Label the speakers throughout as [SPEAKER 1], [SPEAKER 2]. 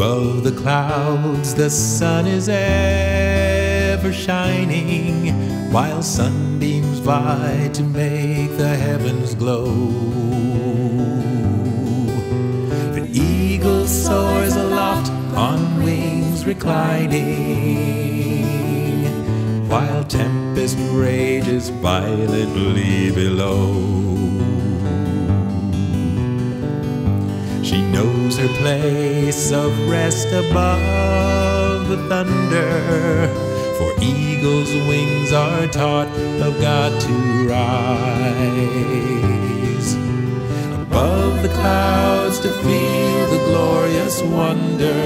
[SPEAKER 1] Above the clouds, the sun is ever shining, while sunbeams vie to make the heavens glow. The eagle soars aloft on wings reclining, while tempest rages violently below. She knows her place of rest above the thunder, for eagle's wings are taught of God to rise. Above the clouds to feel the glorious wonder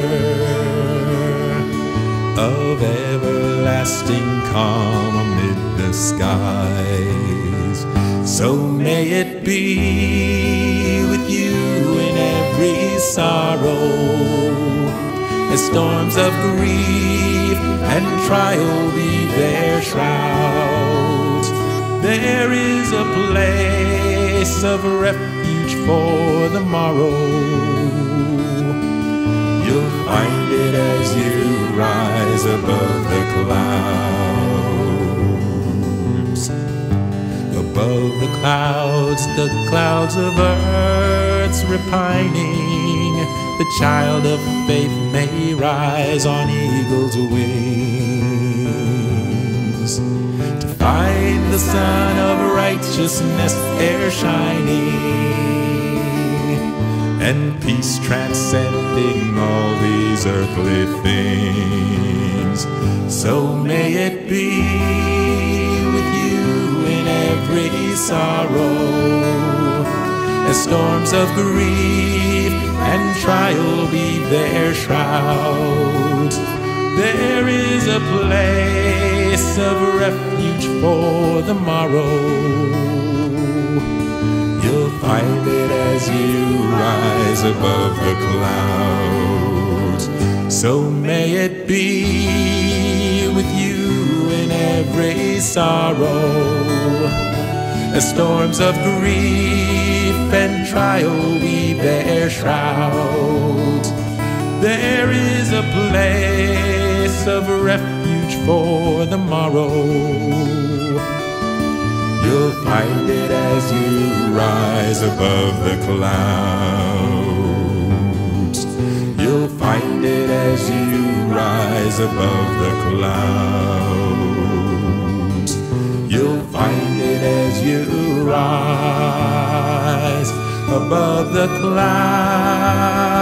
[SPEAKER 1] of everlasting calm amid the skies. So may it be sorrow, as storms of grief and trial be their shrouds. There is a place of refuge for the morrow. You'll find it as you rise above the clouds. Above the clouds, the clouds of earth's repining, child of faith may rise on eagle's wings to find the sun of righteousness there shining and peace transcending all these earthly things. So may it be with you in every sorrow, storms of grief and trial be their shrouds. There is a place of refuge for the morrow. You'll find it as you rise above the clouds. So may it be with you in every sorrow, as storms of grief and trial weave their shrouds. There is a place of refuge for the morrow. You'll find it as you rise above the clouds. You'll find it as you rise above the clouds. You'll find it as you rise above the clouds.